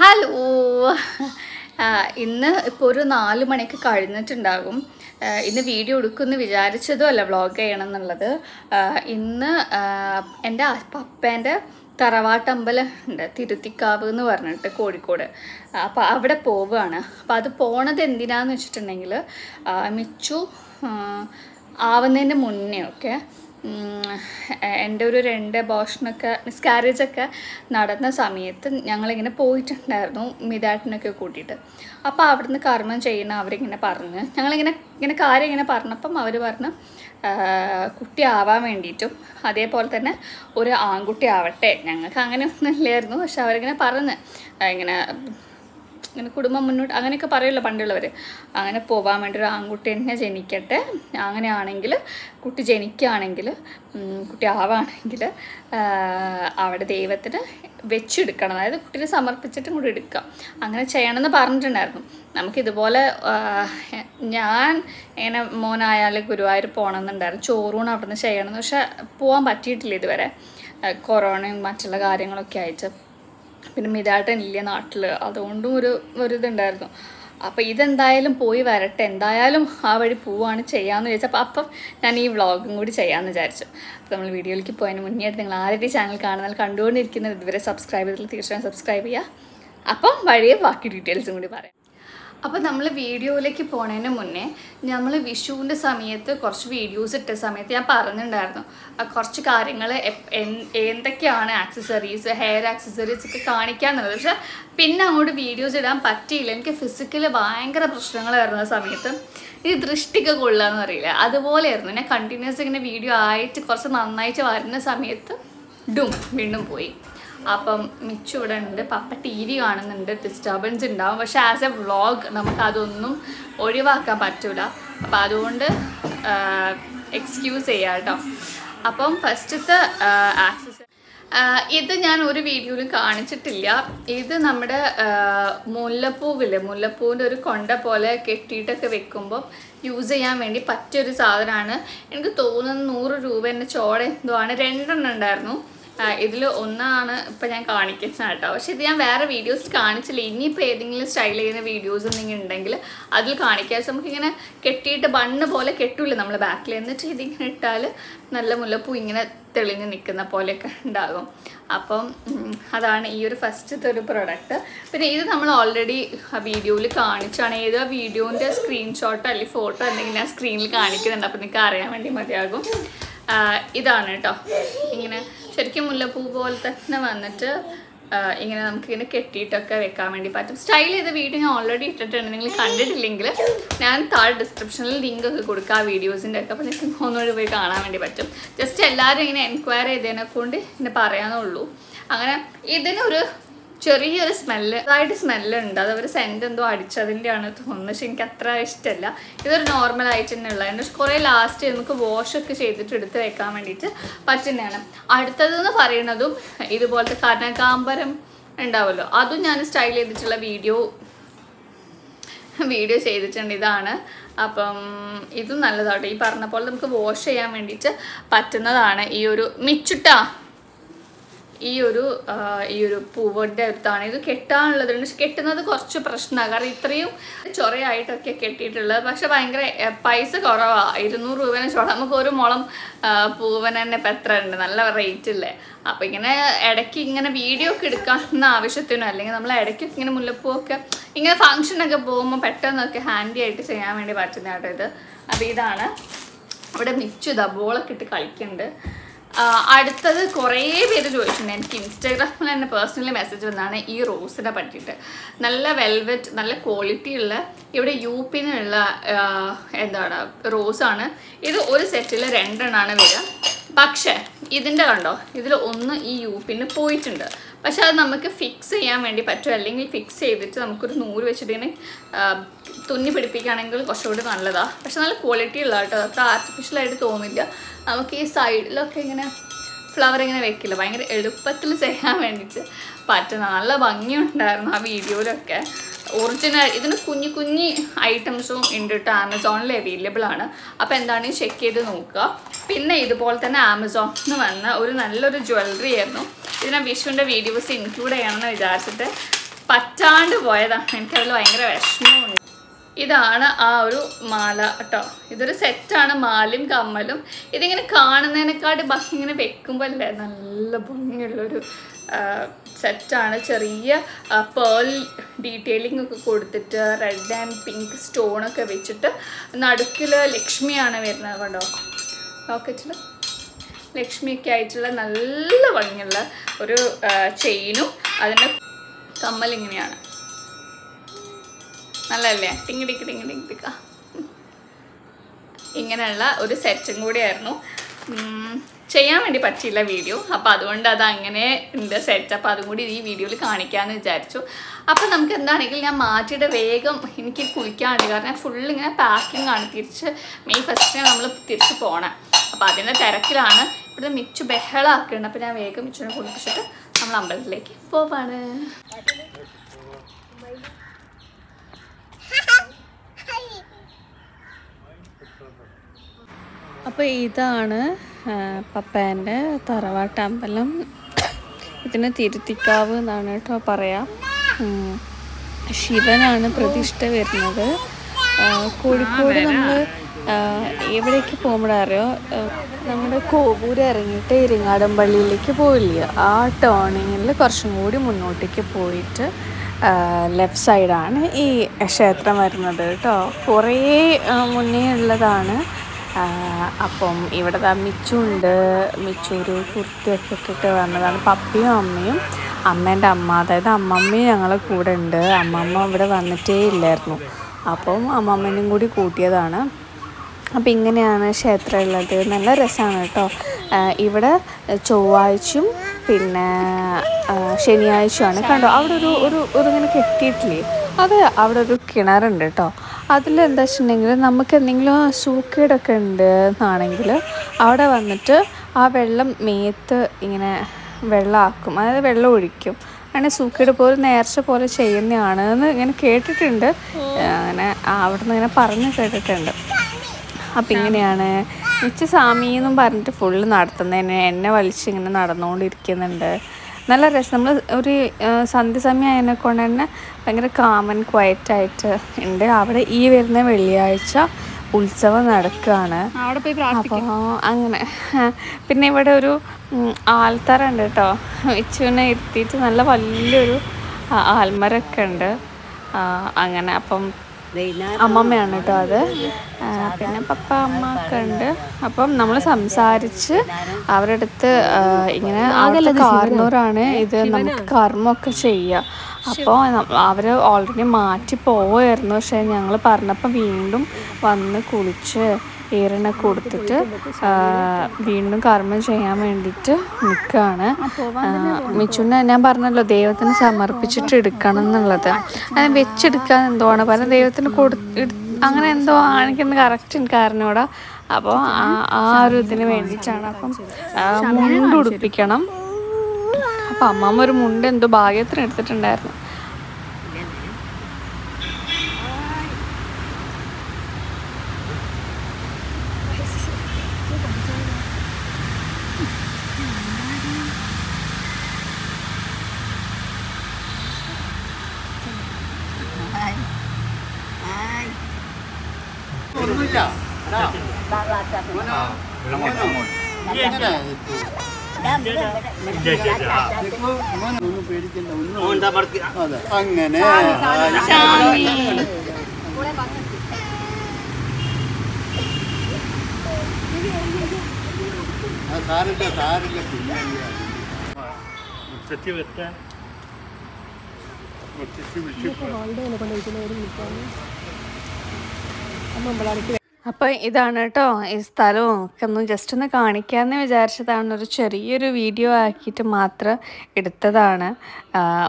Hello ഇന്ന് ഇപ്പോൾ ഒരു നാല് മണിക്ക് കഴിഞ്ഞിട്ടുണ്ടാകും. ഇന്ന് വീഡിയോ എടുക്കുമെന്ന് വിചാരിച്ചതും അല്ല വ്ളോഗ് ചെയ്യണം എന്നുള്ളത് ഇന്ന് എന്റെ പപ്പേന്റെ തറവാട്ടമ്പലം ഉണ്ട് തിരുത്തിക്കാവ് എന്ന് പറഞ്ഞിട്ട് കോഴിക്കോട്. അപ്പോൾ അവിടെ പോവുകയാണ്. അപ്പോൾ അത് പോണത് എന്തിനാന്ന് വെച്ചിട്ടുണ്ടെങ്കിൽ മിച്ചു ആവുന്നതിന്റെ മുന്നേ ഒക്കെ എന്റെ ഒരു രണ്ട് അബോഷനൊക്കെ മിസ്കാരേജ് ഒക്കെ നടന്ന സമയത്ത് ഞങ്ങളിങ്ങനെ പോയിട്ടുണ്ടായിരുന്നു മിതാട്ടിനൊക്കെ കൂട്ടിയിട്ട്. അപ്പോൾ അവിടുന്ന് കർമ്മം ചെയ്യുന്ന അവരിങ്ങനെ പറഞ്ഞ് ഞങ്ങളിങ്ങനെ ഇങ്ങനെ കാര്യം ഇങ്ങനെ പറഞ്ഞപ്പം അവർ പറഞ്ഞു കുട്ടി ആവാൻ വേണ്ടിയിട്ടും അതേപോലെ തന്നെ ഒരു ആൺകുട്ടി ആവട്ടെ. ഞങ്ങൾക്ക് അങ്ങനെ ഒന്നും ഇല്ലായിരുന്നു. പക്ഷെ അവരിങ്ങനെ പറഞ്ഞ് ഇങ്ങനെ ഇങ്ങനെ കുടുംബം മുന്നോട്ട് അങ്ങനെയൊക്കെ പറയുമല്ലോ പണ്ടുള്ളവർ അങ്ങനെ പോകാൻ വേണ്ടി ഒരു ആൺകുട്ടി തന്നെ ജനിക്കട്ടെ. അങ്ങനെയാണെങ്കിൽ കുട്ടി ജനിക്കുകയാണെങ്കിൽ കുട്ടി ആവാണെങ്കിൽ അവിടെ ദൈവത്തിന് വെച്ചെടുക്കണം. അതായത് കുട്ടീനെ സമർപ്പിച്ചിട്ടും കൂടി എടുക്കാം. അങ്ങനെ ചെയ്യണമെന്ന് പറഞ്ഞിട്ടുണ്ടായിരുന്നു. നമുക്കിതുപോലെ ഞാൻ ഇങ്ങനെ മോനായാൽ ഗുരുവായൂർ പോകണമെന്നുണ്ടായിരുന്നു. ചോറൂണ് അവിടെ നിന്ന് ചെയ്യണമെന്ന് പക്ഷെ പോകാൻ പറ്റിയിട്ടില്ല ഇതുവരെ. കൊറോണയും മറ്റുള്ള കാര്യങ്ങളൊക്കെ ആയിട്ട്. പിന്നെ മിതാട്ടൻ ഇല്ല നാട്ടിൽ അതുകൊണ്ടും ഒരു ഒരു ഇതുണ്ടായിരുന്നു. അപ്പോൾ ഇതെന്തായാലും പോയി വരട്ടെ. എന്തായാലും ആ വഴി പോവുകയാണ് ചെയ്യാമെന്ന് വിചാരിച്ചു. അപ്പം അപ്പം ഞാൻ ഈ വ്ളോഗും കൂടി ചെയ്യാമെന്ന് വിചാരിച്ചു. അപ്പോൾ നമ്മൾ വീഡിയോയിലേക്ക് പോയതിന് മുന്നേ ആയിട്ട് നിങ്ങൾ ആരുടെ ചാനൽ കാണുന്നാൽ കണ്ടുകൊണ്ടിരിക്കുന്നത് ഇതുവരെ സബ്സ്ക്രൈബ് ചെയ്തിട്ട് തീർച്ചയായും സബ്സ്ക്രൈബ് ചെയ്യുക. അപ്പം വഴിയെ ബാക്കി ഡീറ്റെയിൽസും കൂടി പറയാം. അപ്പോൾ നമ്മൾ വീഡിയോയിലേക്ക് പോണതിന് മുന്നേ നമ്മൾ വിഷുവിന്റെ സമയത്ത് കുറച്ച് വീഡിയോസ് ഇട്ട സമയത്ത് ഞാൻ പറഞ്ഞിട്ടുണ്ടായിരുന്നു കുറച്ച് കാര്യങ്ങൾ എന്തൊക്കെയാണ് ആക്സസറീസ് ഹെയർ ആക്സസറീസ് ഒക്കെ കാണിക്കാന്നുള്ളത്. പക്ഷെ പിന്നെ അങ്ങോട്ട് വീഡിയോസ് ഇടാൻ പറ്റിയില്ല. എനിക്ക് ഫിസിക്കലി ഭയങ്കര പ്രശ്നങ്ങളായിരുന്നു വരുന്ന സമയത്ത്. ഈ ദൃഷ്ടിക്ക് കൊള്ളാന്ന് അറിയില്ല അതുപോലെയായിരുന്നു. ഞാൻ കണ്ടിന്യൂസ് ഇങ്ങനെ വീഡിയോ ആയിട്ട് കുറച്ച് നന്നായിട്ട് വരുന്ന സമയത്ത് ഡും വീണ്ടും പോയി. അപ്പം മിച്ചു ഇവിടെ ഉണ്ട്. പപ്പ ടി വി കാണുന്നുണ്ട്. ഡിസ്റ്റർബൻസ് ഉണ്ടാവും. പക്ഷെ ആസ് എ വ്ളോഗ് നമുക്ക് അതൊന്നും ഒഴിവാക്കാൻ പറ്റൂല. അപ്പം അതുകൊണ്ട് എക്സ്ക്യൂസ് ചെയ്യാം കേട്ടോ. അപ്പം ഫസ്റ്റത്തെ ആക്സസ് ഇത് ഞാൻ ഒരു വീഡിയോയിലും കാണിച്ചിട്ടില്ല. ഇത് നമ്മുടെ മുല്ലപ്പൂവില്ലേ? മുല്ലപ്പൂവിന്റെ ഒരു കൊണ്ട പോലെ കെട്ടിയിട്ടൊക്കെ വെക്കുമ്പോൾ യൂസ് ചെയ്യാൻ വേണ്ടി പറ്റിയൊരു സാധനമാണ്. എനിക്ക് തോന്നുന്നത് നൂറ് രൂപ എന്റെ ചോട എന്തോ ആണ്. രണ്ടെണ്ണം ഉണ്ടായിരുന്നു. ഇതിൽ ഒന്നാണ് ഇപ്പം ഞാൻ കാണിക്കുന്നത് കേട്ടോ. പക്ഷെ ഇത് ഞാൻ വേറെ വീഡിയോസ് കാണിച്ചില്ല. ഇനിയിപ്പോൾ ഏതെങ്കിലും സ്റ്റൈൽ ചെയ്യുന്ന വീഡിയോസ് എന്തെങ്കിലും ഉണ്ടെങ്കിൽ അതിൽ കാണിക്കാം. പക്ഷെ നമുക്കിങ്ങനെ കെട്ടിയിട്ട് ബണ്ണ് പോലെ കെട്ടില്ല നമ്മൾ ബാക്കിൽ എന്നിട്ട് ഇതിങ്ങനെ ഇട്ടാൽ നല്ല മുല്ലപ്പൂ ഇങ്ങനെ തെളിഞ്ഞ് നിൽക്കുന്ന പോലെയൊക്കെ ഉണ്ടാകും. അപ്പം അതാണ് ഈ ഒരു ഫസ്റ്റത്തെ ഒരു പ്രൊഡക്റ്റ് പിന്നെ ഇത് നമ്മൾ ഓൾറെഡി വീഡിയോയിൽ കാണിച്ചാണ്. ഏത് വീഡിയോന്റെ സ്ക്രീൻഷോട്ടോ അല്ലെങ്കിൽ ഫോട്ടോ എന്തെങ്കിലും ഞാൻ സ്ക്രീനിൽ കാണിക്കുന്നുണ്ട്. അപ്പം നിങ്ങൾക്ക് അറിയാൻ വേണ്ടി മതിയാകും. ഇതാണ് കേട്ടോ. ഇങ്ങനെ ശരിക്കും മുല്ലപ്പൂ പോലെ തന്നെ വന്നിട്ട് ഇങ്ങനെ നമുക്ക് ഇങ്ങനെ കെട്ടിയിട്ടൊക്കെ വെക്കാൻ വേണ്ടി പറ്റും. സ്റ്റൈൽ ചെയ്ത വീഡിയോ ഞാൻ ഓൾറെഡി ഇട്ടിട്ടുണ്ട്. നിങ്ങൾ കണ്ടിട്ടില്ലെങ്കിൽ ഞാൻ താഴെ ഡിസ്ക്രിപ്ഷനിൽ ലിങ്ക് ഒക്കെ കൊടുക്കാം. വീഡിയോസിന്റെ ഒക്കെ. അപ്പോൾ നിങ്ങൾക്ക് ഒന്നുകൂടി പോയി കാണാൻ വേണ്ടി പറ്റും. ജസ്റ്റ് എല്ലാവരും ഇങ്ങനെ എൻക്വയറി ചെയ്തതിനെ കൊണ്ട് ഇങ്ങനെ പറയാനുള്ളൂ അങ്ങനെ ഇതിനൊരു ചെറിയൊരു സ്മെല്ല് അതായിട്ട് സ്മെല്ലുണ്ട്. അത് അവർ സെന്റ് എന്തോ അടിച്ചതിന്റെ ആണ് തോന്നുന്നത് പക്ഷെ എനിക്ക് അത്ര ഇഷ്ടമല്ല ഇതൊരു നോർമൽ ആയിട്ട് തന്നെ ഉള്ളതാണ്. പക്ഷെ കുറേ ലാസ്റ്റ് നമുക്ക് വാഷ് ഒക്കെ ചെയ്തിട്ട് എടുത്ത് വെക്കാൻ വേണ്ടിയിട്ട് പറ്റുന്നതാണ്. അടുത്തതെന്ന് പറയുന്നതും ഇതുപോലത്തെ കനകാംബരം ഉണ്ടാവുമല്ലോ. അതും ഞാൻ സ്റ്റൈൽ ചെയ്തിട്ടുള്ള വീഡിയോ വീഡിയോ ചെയ്തിട്ടുണ്ട്. ഇതാണ്. അപ്പം ഇതും നല്ലതാട്ടോ. ഈ പറഞ്ഞ പോലെ നമുക്ക് വാഷ് ചെയ്യാൻ വേണ്ടിയിട്ട് പറ്റുന്നതാണ് ഈ ഒരു മിച്ചുട്ടാ ഈ ഒരു ഈ ഒരു പൂവിന്റെ അടുത്താണ്. ഇത് കെട്ടാനുള്ളതുണ്ട് പക്ഷെ കെട്ടുന്നത് കുറച്ച് പ്രശ്നമാണ്. കാരണം ഇത്രയും ചൊറയായിട്ടൊക്കെ കെട്ടിയിട്ടുള്ളത്. പക്ഷെ ഭയങ്കര പൈസ കുറവാണ് ഇരുന്നൂറ് രൂപേനെ ചുള നമുക്ക് ഒരു മുളം ആ, പൂവന് തന്നെ ഇപ്പം എത്ര ഉണ്ട് നല്ല റേറ്റ് ഇല്ലേ? അപ്പം ഇങ്ങനെ ഇടയ്ക്ക് ഇങ്ങനെ വീഡിയോ ഒക്കെ എടുക്കാവുന്ന ആവശ്യത്തിനോ അല്ലെങ്കിൽ നമ്മൾ ഇടയ്ക്ക് ഇങ്ങനെ മുല്ലപ്പൂവൊക്കെ ഇങ്ങനെ ഫങ്ഷനൊക്കെ പോകുമ്പോൾ പെട്ടെന്നൊക്കെ ഹാൻഡി ആയിട്ട് ചെയ്യാൻ വേണ്ടി പറ്റുന്ന കേട്ടോ ഇത്. അപ്പോൾ ഇതാണ്. അവിടെ മിച്ചു ദബോളൊക്കെ ബോളൊക്കെ ഇട്ട് കളിക്കുന്നുണ്ട്. അടുത്തത് കുറേ പേര് ചോദിച്ചിട്ടുണ്ട്. എനിക്ക് ഇൻസ്റ്റാഗ്രാമിൽ തന്നെ പേഴ്സണലി മെസ്സേജ് വന്നാണ് ഈ റോസിനെ പറ്റിയിട്ട്. നല്ല വെൽവെറ്റ് നല്ല ക്വാളിറ്റി ഉള്ള ഇവിടെ യു പിന്നുള്ള എന്താണ് റോസാണ് ഇത് ഒരു സെറ്റിൽ രണ്ടെണ്ണമാണ് വരിക. പക്ഷേ ഇതിന്റെ കണ്ടോ ഇതിൽ ഒന്ന് ഈ യു പിന്ന് പോയിട്ടുണ്ട്. പക്ഷെ അത് നമുക്ക് ഫിക്സ് ചെയ്യാൻ വേണ്ടി പറ്റും. അല്ലെങ്കിൽ ഫിക്സ് ചെയ്തിട്ട് നമുക്കൊരു നൂറ് വെച്ചിട്ട് തുന്നി പിടിപ്പിക്കുകയാണെങ്കിൽ കുറച്ചുകൂടി നല്ലതാണ് പക്ഷെ നല്ല ക്വാളിറ്റി ഉള്ള കേട്ടോ. അത്ര ആർട്ടിഫിഷ്യലായിട്ട് തോന്നില്ല. നമുക്ക് ഈ സൈഡിലൊക്കെ ഇങ്ങനെ ഫ്ലവർ ഇങ്ങനെ വെക്കില്ല? ഭയങ്കര എളുപ്പത്തിൽ ചെയ്യാൻ വേണ്ടിയിട്ട് പറ്റുന്ന നല്ല ഭംഗിയുണ്ടായിരുന്നു ആ വീഡിയോയിലൊക്കെ. ഒറിജിനൽ ഇതിന് കുഞ്ഞു കുഞ്ഞി ഐറ്റംസും ഉണ്ട് കേട്ടോ. ആമസോണിൽ അവൈലബിൾ ആണ്. അപ്പോൾ എന്താണ് ചെക്ക് ചെയ്ത് നോക്കുക. പിന്നെ ഇതുപോലെ തന്നെ ആമസോണിൽ നിന്ന് വന്ന ഒരു നല്ലൊരു ജ്വല്ലറി ആയിരുന്നു. ഇതിനെ വിഷുവിന്റെ വീഡിയോസ് ഇൻക്ലൂഡ് ചെയ്യണമെന്ന് വിചാരിച്ചിട്ട് പറ്റാണ്ട് പോയതാണ് എനിക്കതിൽ ഭയങ്കര വിഷമമുണ്ട് ഇതാണ് ആ ഒരു മാല കേട്ടോ. ഇതൊരു സെറ്റാണ് മാലയും കമ്മലും. ഇതിങ്ങനെ കാണുന്നതിനെക്കാട്ടി ബസ് ഇങ്ങനെ വെക്കുമ്പോൾ അല്ലേ നല്ല ഭംഗിയുള്ളൊരു സെറ്റാണ് ചെറിയ പേൾ ഡീറ്റെയിലിംഗ് ഒക്കെ കൊടുത്തിട്ട് റെഡ് ആൻഡ് പിങ്ക് സ്റ്റോണൊക്കെ വെച്ചിട്ട് നടുക്കിൽ ലക്ഷ്മിയാണ് വരുന്നത് കണ്ടോ? ലോക്കറ്റിൽ ലക്ഷ്മിയൊക്കെ ആയിട്ടുള്ള നല്ല ഭംഗിയുള്ള ഒരു ചെയിനും അതിന്റെ കമ്മൽ ഇങ്ങനെയാണ്. നല്ലതല്ലേ? ടിങ്ങിടിക്ക് ടിക്ക ഇങ്ങനെയുള്ള ഒരു സെറ്റും കൂടിയായിരുന്നു. ചെയ്യാൻ വേണ്ടി പറ്റിയില്ല വീഡിയോ. അപ്പോൾ അതുകൊണ്ട് അത് അങ്ങനെ ഉണ്ട് സെറ്റ് അപ്പോൾ അതും കൂടി ഈ വീഡിയോയിൽ കാണിക്കാമെന്ന് വിചാരിച്ചു. അപ്പോൾ നമുക്ക് എന്താണെങ്കിലും ഞാൻ മാറ്റിയിട്ട് വേഗം എനിക്ക് കുളിക്കാനുണ്ട് കാരണം ഫുൾ ഇങ്ങനെ പാക്കിംഗ് ആണ്. തിരിച്ച് മെയ് ഫസ്റ്റിന് നമ്മൾ തിരിച്ച് പോകണം അപ്പോൾ അതിന്റെ തിരക്കിലാണ് ഇവിടുത്തെ മിച്ചു ബഹളാക്കുന്നുണ്ട് അപ്പോൾ ഞാൻ വേഗം മിച്ചുവിനെ കുളിപ്പിച്ചിട്ട് നമ്മൾ അമ്പലത്തിലേക്ക് പോവാണ്. അപ്പോൾ ഇതാണ് പപ്പേന്റെ തറവാട്ടമ്പലം ഇതിന് തിരുത്തിക്കാവ് എന്നാണ് കേട്ടോ പറയാം. ശിവനാണ് പ്രതിഷ്ഠ വരുന്നത്. കോഴിക്കോട് നമ്മൾ എവിടേക്ക് പോകുമ്പോഴറിയോ നമ്മുടെ കോവൂര് ഇറങ്ങിയിട്ട് ഇരിങ്ങാടൻപള്ളിയിലേക്ക് പോയില്ല ആ ടേണിങ്ങിൽ കുറച്ചും കൂടി മുന്നോട്ടേക്ക് പോയിട്ട് ലെഫ്റ്റ് സൈഡാണ് ഈ ക്ഷേത്രം വരുന്നത് കേട്ടോ. കുറേ മുന്നേ ഉള്ളതാണ്. അപ്പം ഇവിടെ ഉണ്ട് മിച്ചു ഒരു കുർത്തിയൊക്കെ ഇട്ടിട്ട് വന്നതാണ്. പപ്പിയും അമ്മയും അമ്മേന്റെ അമ്മ. അതായത് അമ്മമ്മയും ഞങ്ങളെ കൂടെ ഉണ്ട്. അമ്മമ്മ ഇവിടെ വന്നിട്ടേ ഇല്ലായിരുന്നു. അപ്പം അമ്മമ്മേനും കൂടി കൂട്ടിയതാണ്. അപ്പം ഇങ്ങനെയാണ് ക്ഷേത്രം ഉള്ളത്. നല്ല രസമാണ് കേട്ടോ. ഇവിടെ ചൊവ്വാഴ്ചയും പിന്നെ ശനിയാഴ്ചയുമാണ്. കണ്ടോ അവിടെ ഒരു ഒരു ഒരു ഇങ്ങനെ കെട്ടിയിട്ടില്ലേ? അത് അവിടെ ഒരു കിണറുണ്ട് കേട്ടോ. അതിലെന്താ വെച്ചിട്ടുണ്ടെങ്കിൽ നമുക്ക് എന്തെങ്കിലും സൂക്കേടൊക്കെ ഉണ്ട് എന്നാണെങ്കിൽ അവിടെ വന്നിട്ട് ആ വെള്ളം മേത്ത് ഇങ്ങനെ വെള്ളമാക്കും. അതായത് വെള്ളം ഒഴിക്കും. അങ്ങനെ സൂക്കേട് പോലെ നേർച്ച പോലെ ചെയ്യുന്നതാണ് എന്ന് ഇങ്ങനെ കേട്ടിട്ടുണ്ട്. അങ്ങനെ അവിടെ നിന്ന് ഇങ്ങനെ പറഞ്ഞു കേട്ടിട്ടുണ്ട്. അപ്പം ഇങ്ങനെയാണ് മിച്ച സ്വാമി എന്നും പറഞ്ഞിട്ട് ഫുള്ള് നടത്തുന്നതിന് എന്നെ വലിച്ച് ഇങ്ങനെ നടന്നുകൊണ്ടിരിക്കുന്നുണ്ട്. നല്ല രസം. നമ്മൾ ഒരു സന്ധ്യസമയം സന്ധ്യ സമയം അതിനെ കൊണ്ട് തന്നെ ഭയങ്കര കാമൻ ക്വയറ്റായിട്ട് ഉണ്ട്. അവിടെ ഈ വരുന്ന വെള്ളിയാഴ്ച ഉത്സവം നടക്കുകയാണ് അപ്പോൾ അങ്ങനെ. പിന്നെ ഇവിടെ ഒരു ആൽത്തറ ഉണ്ട് കേട്ടോ. ഇച്ചുവിനെ ഇരുത്തിയിട്ട് നല്ല വലിയൊരു ആൽമരമൊക്കെ ഉണ്ട്. അങ്ങനെ അപ്പം അമ്മമ്മയാണ് കേട്ടോ അത് പിന്നെ പപ്പ അമ്മ ഒക്കെ ഉണ്ട്. അപ്പം നമ്മൾ സംസാരിച്ച് അവരുടെ അടുത്ത് ഇങ്ങനെ ആകെ കാർണൂറാണ് ഇത് നമുക്ക് കർമ്മമൊക്കെ ചെയ്യുക അപ്പോൾ അവർ ഓൾറെഡി മാറ്റി പോവുമായിരുന്നു പക്ഷേ ഞങ്ങൾ പറഞ്ഞപ്പോൾ വീണ്ടും വന്ന് കുളിച്ച് ഈറിനൊക്കെ കൊടുത്തിട്ട് വീണ്ടും കർമ്മം ചെയ്യാൻ വേണ്ടിയിട്ട് നിൽക്കുകയാണ് മിച്ചുനെ ഞാൻ പറഞ്ഞല്ലോ ദൈവത്തിന് സമർപ്പിച്ചിട്ട് എടുക്കണം എന്നുള്ളത്. അങ്ങനെ വെച്ചെടുക്കാൻ എന്തോ ആണ്. പല ദൈവത്തിന് കൊടു അങ്ങനെ എന്തോ ആണെങ്കിൽ കറക്റ്റ് എനിക്ക് അപ്പോൾ ആ ഒരു ഇതിന് വേണ്ടിയിട്ടാണ് അപ്പം മുണ്ട് ഉടുപ്പിക്കണം. അപ്പം അമ്മമ്മ ഒരു മുണ്ട് എന്തോ ഭാഗ്യത്തിന് എടുത്തിട്ടുണ്ടായിരുന്നു. ഒന്നുമില്ല. ഒന്നും പേടിക്കണ്ട ഒന്നും അങ്ങനെ. ആ, സാരില്ല സാരില്ല പിന്നല്ല മുറ്റത്തി വെക്കാൻ? മുറ്റത്തി വിളിച്ചു ഇതാണ് കേട്ടോ ഈ സ്ഥലവും ഒക്കെ ഒന്ന് ജസ്റ്റ് ഒന്ന് കാണിക്കാമെന്ന് വിചാരിച്ചതാണ്. ഒരു ചെറിയൊരു വീഡിയോ ആക്കിയിട്ട് മാത്രം എടുത്തതാണ്.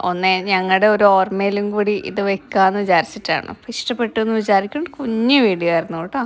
ഒന്നേ ഞങ്ങളുടെ ഒരു ഓർമ്മയിലും കൂടി ഇത് വെക്കാമെന്ന് വിചാരിച്ചിട്ടാണ്. അപ്പോൾ ഇഷ്ടപ്പെട്ടു എന്ന് വിചാരിക്കുന്നു. കുഞ്ഞു വീഡിയോ ആയിരുന്നു കേട്ടോ